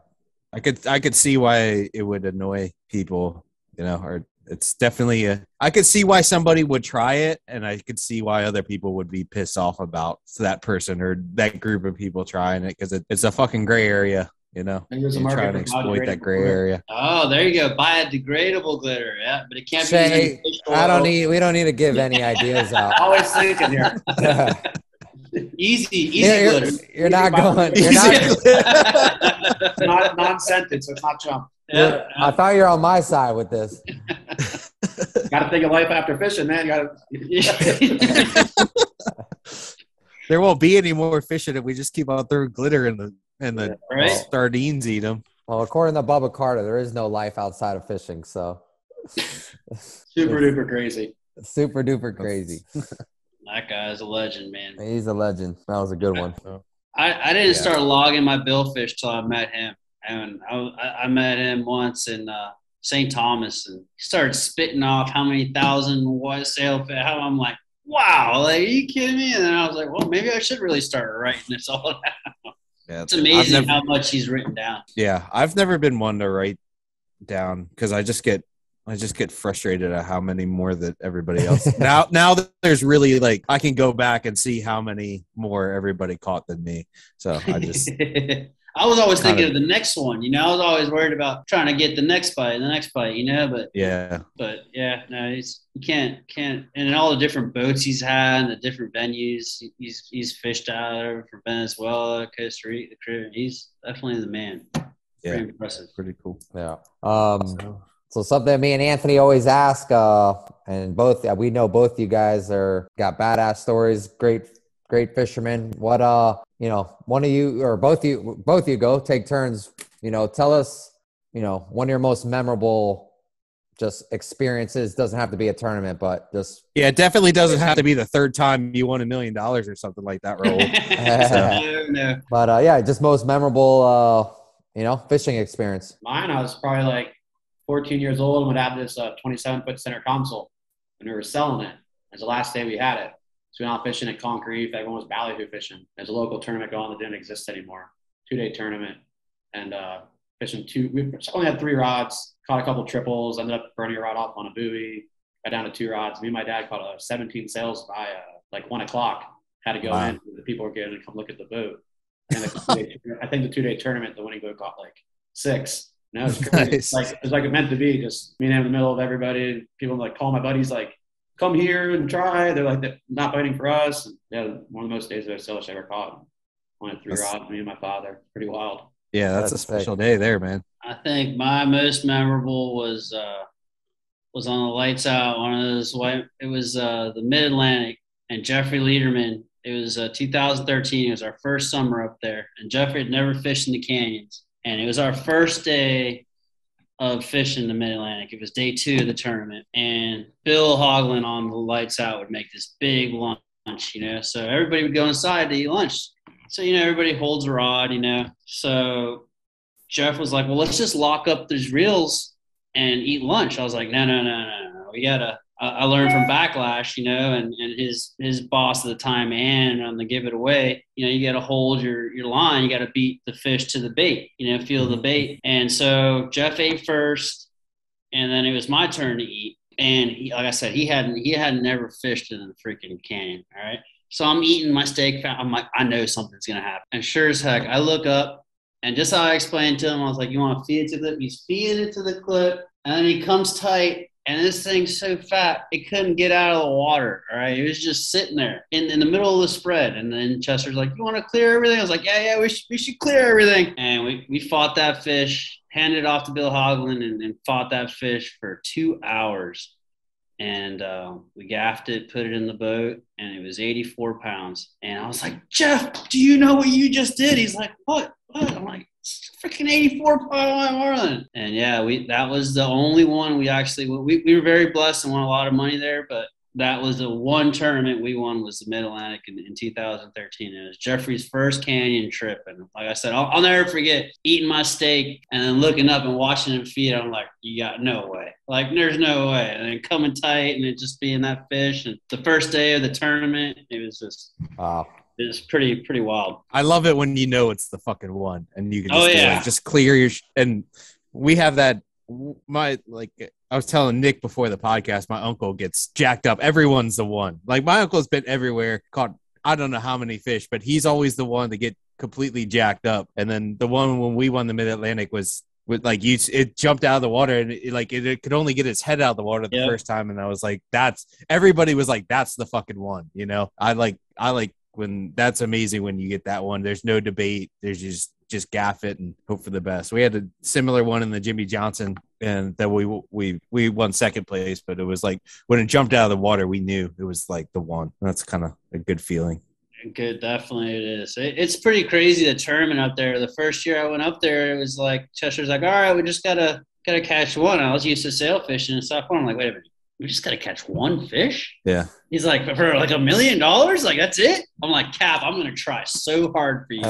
I could I could see why it would annoy people. You know, or it's definitely a. I could see why somebody would try it, and I could see why other people would be pissed off about that person or that group of people trying it because it, it's a fucking gray area. You know, And there's a You're market trying to exploit that gray glitter. area. Oh, there you go. Biodegradable glitter. Yeah, but it can't Shay, be. fish I don't need. We don't need to give any ideas out. [laughs] Always thinking here. [laughs] Easy, easy you're, glitter. you're, you're not going. [laughs] You're Easy. not, Not non-scented, so it's not jump. Yeah. I thought you're on my side with this. Got to think of life after fishing, man. You got to. [laughs] There won't be any more fishing if we just keep on throwing glitter in the and the Right. sardines eat them. Well, according to Bubba Carter, there is no life outside of fishing. So [laughs] Super duper crazy. super duper crazy. [laughs] That guy's a legend, man. He's a legend. That was a good one. I, I didn't Yeah. start logging my billfish till I met him, and I, I- I met him once in uh, St. Thomas, and he started spitting off how many thousand white sailfish. How I'm like, wow, like, are you kidding me? And then I was like, well, maybe I should really start writing this all [laughs] down. Yeah, It's amazing never- how much he's written down. Yeah, I've never been one to write down because I just get I just get frustrated at how many more that everybody else. [laughs] now now that there's really like I can go back and see how many more everybody caught than me. So I just [laughs] I was always Kinda- thinking of the next one. You know, I was always worried about trying to get the next bite, the next bite. You know, but yeah but yeah, no, he's you can't can't and all the different boats he's had and the different venues he's he's fished out of for Venezuela, Costa Rica, the Caribbean. He's definitely the man. yeah Pretty impressive. pretty cool. Yeah. Um, so something me and Anthony always ask, uh, and both uh, we know both you guys are got badass stories, great, great fishermen. What uh, you know, one of you or both you, both you go take turns. You know, tell us, you know, one of your most memorable just experiences. Doesn't have to be a tournament, but just Yeah, it definitely doesn't have to be the third time you won a million dollars or something like that, Raul. [laughs] no, no. but uh, yeah, just most memorable, uh, you know, fishing experience. Mine, I was probably like 14 years old and would have this uh, 27 foot center console, and we were selling it. It was the last day we had it. So we went out fishing at Conch Reef. Everyone was ballyhoo fishing. There's a local tournament going that didn't exist anymore. Two day tournament, and uh, fishing two. We only had three rods. Caught a couple triples. Ended up burning a rod off on a buoy. Got down to two rods. Me and my dad caught a 17 sails by uh, like one o'clock. Had to go Wow. in. The people were getting to come look at the boat. And the [laughs] I think the two day tournament, the winning boat caught like six. No, it's [laughs] crazy. Nice. Like it's like it meant to be. Just me and him in the middle of everybody. People like call my buddies like, "Come here and try." They're like, "They're not biting for us." And yeah, one of the most days that I sailfish I ever caught. Only three That's- rods. Me and my father. Pretty wild. Yeah, that's, That's a special day there, man. I think my most memorable was uh was on the lights out one of those white it was uh the mid Atlantic and Jeffrey Lederman. It was uh 2013. It was our first summer up there. And Jeffrey had never fished in the canyons. And it was our first day of fishing the mid Atlantic. It was day two of the tournament. And Bill Hogland on the lights out would make this big lunch, you know. So everybody would go inside to eat lunch. So, you know, everybody holds a rod, you know. So Jeff was like, well, let's just lock up these reels and eat lunch. I was like, no, no, no, no, no. We gotta. I learned from Backlash, you know, and, and his his boss at the time, and on the give it away, you know, you got to hold your your line. You got to beat the fish to the bait, you know, feel the bait. And so Jeff ate first, and then it was my turn to eat. And he, like I said, he hadn't he hadn't never fished in the freaking canyon. All right. So I'm eating my steak. I'm like, I know something's gonna happen. And sure as heck, I look up And just how I explained to him, I was like, "You want to feed it to the?" He's feeding it to the clip, and then he comes tight, and this thing's so fat it couldn't get out of the water. All right, it was just sitting there in, in the middle of the spread. And then Chester's like, "You want to clear everything?" I was like, "Yeah, yeah, we should, we should clear everything." And we we fought that fish, handed it off to Bill Hogland, and, and fought that fish for two hours. And uh, we gaffed it, put it in the boat, and it was 84 pounds. And I was like, Jeff, do you know what you just did? He's like, What? What? I'm like, freaking 84 pound marlin. And yeah, we that was the only one we actually we, we were very blessed and won a lot of money there, but that was the one tournament we won was the Mid Atlantic in, in 2013. It was Jeffrey's first canyon trip, and like I said, I'll, I'll, never forget eating my steak and then looking up and watching him feed. I'm like, you got no way, like there's no way, and then coming tight and it just being that fish. And the first day of the tournament, it was just wow. It was pretty pretty wild. I love it when you know it's the fucking one, and you can oh, just, oh, yeah. Like, just clear your sh- and we have that my like I was telling Nick before the podcast, my uncle gets jacked up. Everyone's the one. Like my uncle's been everywhere, caught I don't know how many fish, but he's always the one to get completely jacked up. And then the one when we won the Mid Atlantic was with like you, it jumped out of the water and it, like it, it, could only get its head out of the water the yep. first time. And I was like, that's everybody was like, that's the fucking one. You know, I like I like when that's amazing when you get that one. There's no debate. There's just just gaff it and hope for the best. We had a similar one in the Jimmy Johnson, and that we we we won second place, but it was like when it jumped out of the water, we knew it was like the one. That's kind of a good feeling. Good, definitely it is. It, it's pretty crazy the tournament up there. The first year I went up there, it was like Chester's like, all right, we just gotta gotta catch one. I was used to sail fishing and stuff. I'm like, wait a minute, we just got to catch one fish. Yeah. He's like, for like a million dollars? Like, that's it? I'm like, Cap, I'm going to try so hard for you. [laughs]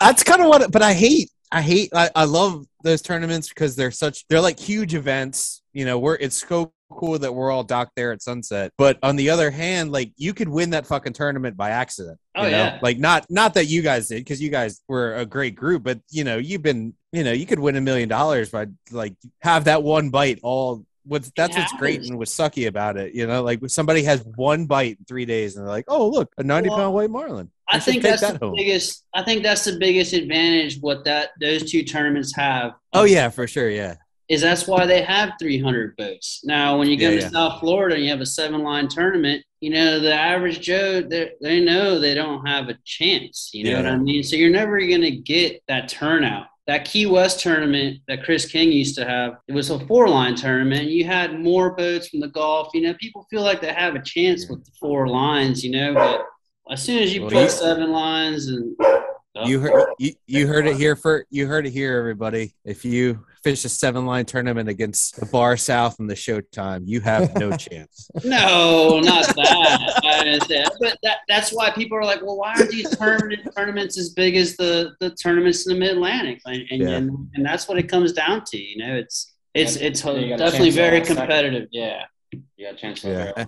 that's kind of what, but I hate, I hate, I, I love those tournaments because they're such, they're like huge events. You know, we're, it's so cool that we're all docked there at sunset. But on the other hand, like you could win that fucking tournament by accident. Oh know? yeah. Like not not that you guys did because you guys were a great group, but you know you've been you know you could win a million dollars by like have that one bite all. What's that's what's great and what's sucky about it, you know. Like somebody has one bite in three days and they're like, "Oh, look, a ninety well, pound white marlin." I, I think that's that the home. biggest. I think that's the biggest advantage what that those two tournaments have. Oh yeah, for sure. Yeah, is that's why they have 300 boats. Now, when you go yeah, to yeah. South Florida and you have a seven line tournament, you know, the average Joe, they know they don't have a chance. You know yeah. what I mean? So you're never going to get that turnout. That Key West tournament that Chris King used to have, it was a four line tournament. You had more boats from the Gulf. You know, people feel like they have a chance with the four lines, you know, but as soon as you well, put seven lines and you oh. heard you, you heard it here for you heard it here, everybody. If you fish a seven line tournament against the Bar South and the Showtime, you have no [laughs] chance. No, not that. but that, that's why people are like, well, why are these tournament, tournaments as big as the the tournaments in the Mid Atlantic? And, and, yeah. and, and that's what it comes down to. You know, it's it's it's definitely very competitive. Yeah. Chance yeah.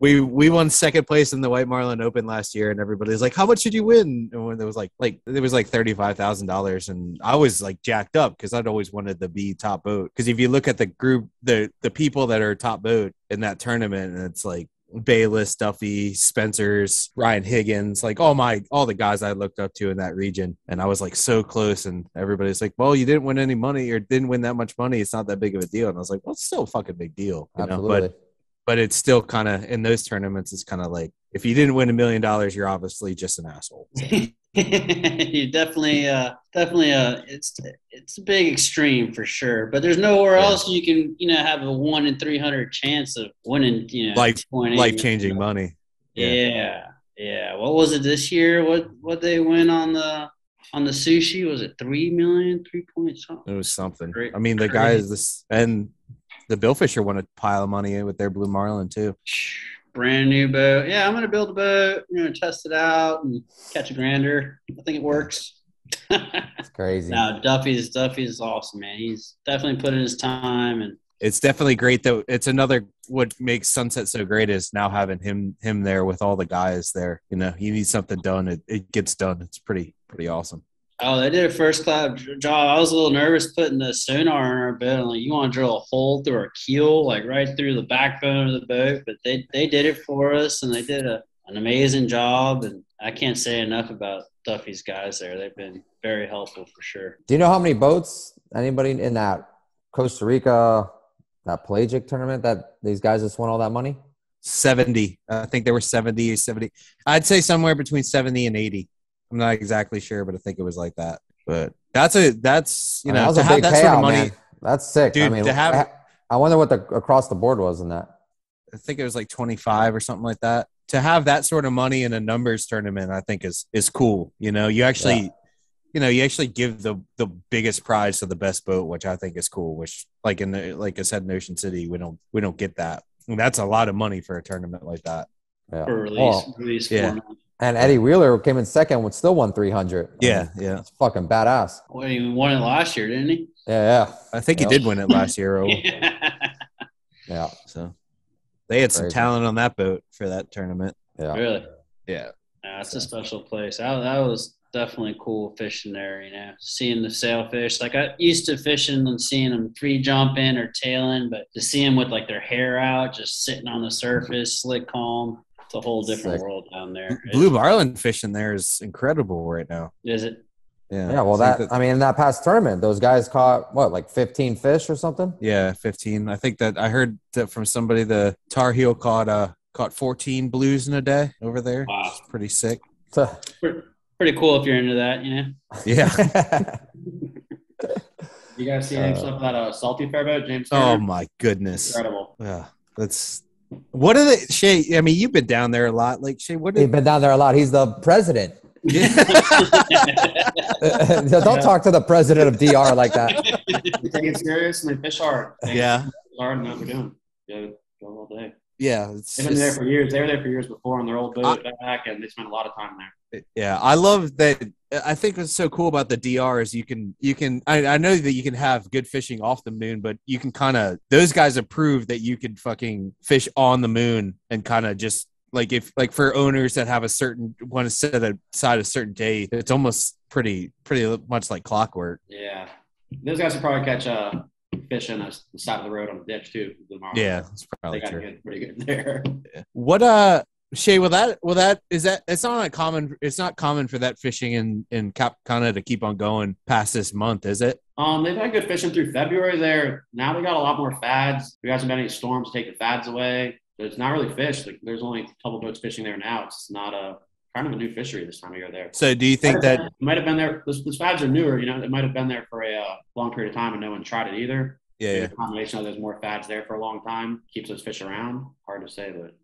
We we won second place in the White Marlin Open last year, and everybody's like, "How much did you win?" And when it was like like it was like thirty five thousand dollars, and I was like jacked up because I'd always wanted to be top boat. Because if you look at the group, the the people that are top boat in that tournament, and it's like Bayless, Duffie, Spencer's, Ryan Higgins, like all my all the guys I looked up to in that region. And I was like so close. And everybody's like, Well, you didn't win any money or didn't win that much money. It's not that big of a deal. And I was like, Well, it's still a fucking big deal. You Absolutely. Know? But but it's still kind of in those tournaments, it's kind of like if you didn't win a million dollars, you're obviously just an asshole. So. [laughs] [laughs] you definitely uh definitely uh it's it's a big extreme for sure but there's nowhere yeah. else you can you know have a one in 300 chance of winning you know life life changing money. Yeah. yeah yeah. What was it this year? What what they win on the on the sushi? Was it three million? Three point something? It was something. Great. i mean the guys this and the bill fisher won a pile of money with their blue marlin too brand new boat. Yeah, I'm gonna build a boat. I'm gonna test it out and catch a grander. I think it works. [laughs] it's crazy. now Duffie's Duffie's awesome, man. He's definitely put in his time and it's definitely great that it's another what makes sunset so great is now having him him there with all the guys there you know you need something done it, it gets done it's pretty pretty awesome Oh, they did a first class job. I was a little nervous putting the sonar in our boat. I'm like, you want to drill a hole through our keel, like right through the backbone of the boat. But they, they did it for us and they did a, an amazing job. And I can't say enough about Duffie's guys there. They've been very helpful for sure. Do you know how many boats anybody in that Costa Rica that pelagic tournament that these guys just won all that money? 70. I think there were 70, 70. I'd say somewhere between 70 and 80. I'm not exactly sure, but I think it was like that. But that's a that's you I mean, know that was to have that payout, sort of money. man. That's sick. I mean, to have- I, I wonder what the across the board was in that. I think it was like 25 or something like that. To have that sort of money in a numbers tournament, I think is is cool. You know, you actually, Yeah. you know, you actually give the the biggest prize to the best boat, which I think is cool. Which, like in the like I said in Ocean City, we don't we don't get that. And that's a lot of money for a tournament like that. Yeah. For release, Well, release yeah. format. And Eddie Wheeler came in second with still won 300. Yeah, yeah. It's fucking badass. Well, he won it last year, didn't he? Yeah, yeah. I think Yep. he did win it last year. Raul. [laughs] yeah, yeah, So they had some talent on that boat for that tournament. yeah. really? Yeah. Yeah, it's a special place. That, that was definitely cool fishing there. You know, seeing the sailfish. Like I used to fishing and seeing them free jumping or tailing, but to see them with like their hair out, just sitting on the surface, slick calm. It's a whole different Sick. world down there. Blue marlin fishing there is incredible right now. Is it? Yeah. Yeah, well, that I mean, in that past tournament, those guys caught what, like 15 fish or something? Yeah, fifteen. I think that I heard that from somebody. The Tar Heel caught uh caught fourteen blues in a day over there. Wow. It's pretty sick. Pretty, pretty cool if you're into that. You know. [laughs] Yeah. [laughs] You guys see any Uh, stuff about a salty fair boat, James? oh Turner? my goodness. incredible. Yeah, that's what are they? Shay, I mean, you've been down there a lot. Like Shay, what? He's Did, been down there a lot. He's the president. yeah. [laughs] Don't talk to the president of DR like that. They take it serious and they fish hard. They yeah, hard and what they're doing. Yeah, go all day. yeah. It's They've been there for years. They were there for years before on their old boat back, and they spent a lot of time there. yeah i love that i think what's so cool about the dr is you can you can i, I know that you can have good fishing off the moon but you can kind of those guys have proved that you could fucking fish on the moon and kind of just like if like for owners that have a certain want to set aside a certain day it's almost pretty pretty much like clockwork Yeah, those guys would probably catch uh, fish in the side of the road on the ditch too. tomorrow. yeah it's they probably got true good, pretty good there. what uh Shay, will that will that is that it's not uncommon it's not common for that fishing in in Cap Cana to keep on going past this month, is it? Um, they've had good fishing through February there. Now they got a lot more fads. There hasn't been any storms to take the fads away. It's not really fish. Like there's only a couple boats fishing there now. It's not a kind of a new fishery this time of year there. So do you think that it might have been there? The, the fads are newer. You know, it might have been there for a uh, long period of time and no one tried it either. yeah, yeah. Combination of there's more fads there for a long time keeps those fish around. Hard to say, but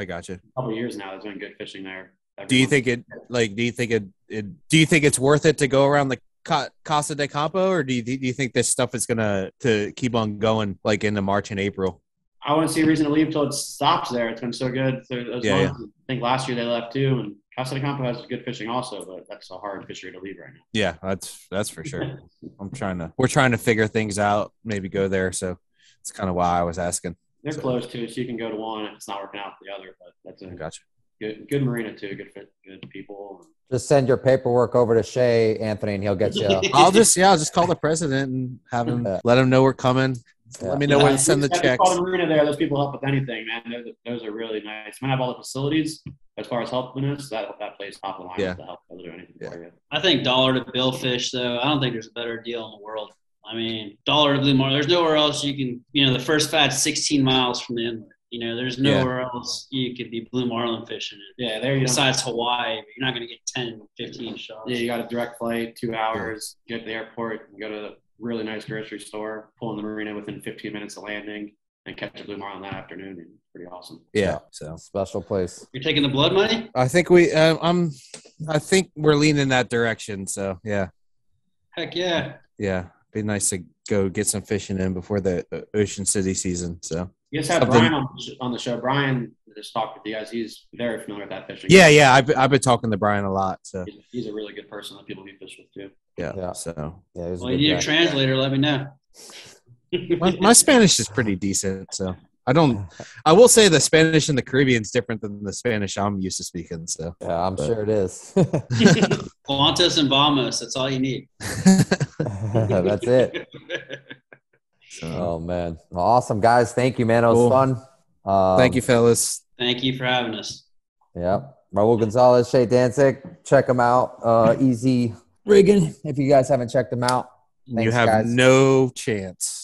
I got you. a couple of years now, there's been good fishing there. Do you think it like? Do you think it, it? Do you think it's worth it to go around the Ca- Casa de Campo, or do you do you think this stuff is gonna to keep on going like into March and April? I wouldn't see a reason to leave until it stops there. It's been so good. through those Yeah, months. I think last year they left too, and Casa de Campo has good fishing also, but that's a hard fishery to leave right now. Yeah, that's that's for sure. I'm trying to. We're trying to figure things out. Maybe go there. So it's kind of why I was asking. They're close too, so you can go to one if it's not working out for the other. But that's a Gotcha. good, good marina too. Good fit, good people. Just send your paperwork over to Shay Anthony, and he'll get you. [laughs] I'll just yeah, I'll just call the president and have him Yeah. let him know we're coming. Yeah. Let me know when to send the if you checks. Call the marina there. Those people help with anything, man. Those, those are really nice. Might have all the facilities as far as helpfulness. That that place top of the line Yeah. to help. They'll do anything Yeah. for you. I think dollar to bill fish though. I don't think there's a better deal in the world. I mean, dollar to blue marlin. There's nowhere else you can. You know, the first fad's 16 miles from the inlet. You know, there's Yeah. nowhere else you could be blue marlin fishing. It. Yeah, there you go. Besides Hawaii, but you're not going to get 10, 15 shots. Yeah, you got a direct flight, two hours, get to the airport, and go to the really nice grocery store, pull in the marina within 15 minutes of landing, and catch a blue marlin that afternoon. And it's pretty awesome. Yeah. So special place. You're taking the blood money? I think we. Uh, I'm. I think we're leaning that direction. So yeah, Heck yeah. yeah. Be nice to go get some fishing in before the uh, Ocean City season. So You just had Something- Brian on the, sh- on the show. Brian just talked with you guys. He's very familiar with that fishing. yeah, yeah. I've been- I've been talking to Brian a lot. So He's, he's a really good person that people he fish with too. yeah. Yeah. So Yeah, he was a Well, you need guy. a translator. Let me know. my, my Spanish is pretty decent. So I don't. I will say the Spanish in the Caribbean is different than the Spanish I'm used to speaking. So Yeah, I'm sure it is. [laughs] [laughs] Guantes and Vamos. That's all you need. [laughs] [laughs] That's it. so Oh man, Well, awesome guys! Thank you, man. It was Cool. fun. Um, thank you, fellas. Thank you for having us. Yep. Raul Gonzales, Shay Danzig. Check them out. Uh, easy rigging if you guys haven't checked them out. you have guys. no chance.